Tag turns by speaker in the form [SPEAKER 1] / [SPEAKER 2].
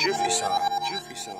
[SPEAKER 1] Jiffy Song. Jiffy Song.